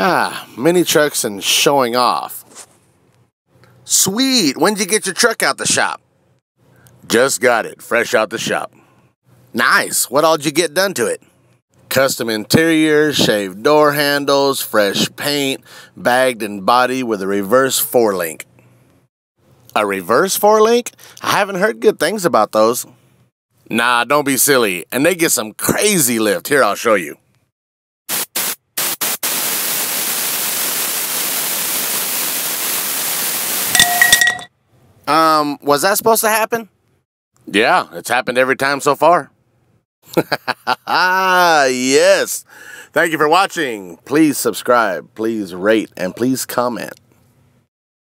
Ah, mini trucks and showing off. Sweet, when'd you get your truck out the shop? Just got it, fresh out the shop. Nice, what all'd you get done to it? Custom interiors, shaved door handles, fresh paint, bagged and body with a reverse four link. A reverse four link? I haven't heard good things about those. Nah, don't be silly. And they get some crazy lift. Here, I'll show you. Um, was that supposed to happen? Yeah, it's happened every time so far. yes. Thank you for watching. Please subscribe, please rate, and please comment.